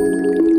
Música